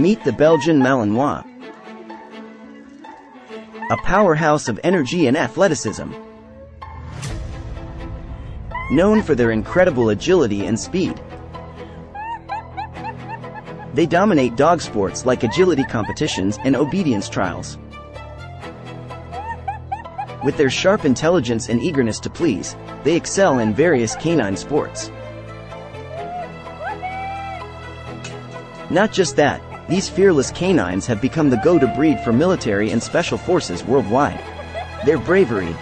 Meet the Belgian Malinois. A powerhouse of energy and athleticism. Known for their incredible agility and speed. They dominate dog sports like agility competitions and obedience trials. With their sharp intelligence and eagerness to please, they excel in various canine sports. Not just that, these fearless canines have become the go-to breed for military and special forces worldwide. Their bravery,